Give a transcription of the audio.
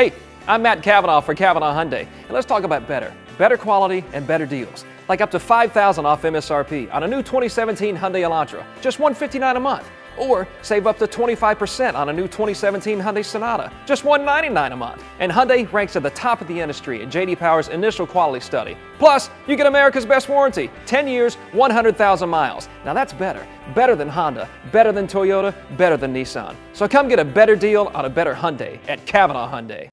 Hey, I'm Matt Cavenaugh for Cavenaugh Hyundai, and let's talk about better. Better quality and better deals. Like up to 5000 off MSRP on a new 2017 Hyundai Elantra, just one fifty-nine a month. Or save up to 25% on a new 2017 Hyundai Sonata, just one ninety-nine a month. And Hyundai ranks at the top of the industry in JD Power's initial quality study. Plus, you get America's best warranty 10 years, 100,000 miles. Now that's better. Better than Honda, better than Toyota, better than Nissan. So come get a better deal on a better Hyundai at Cavenaugh Hyundai.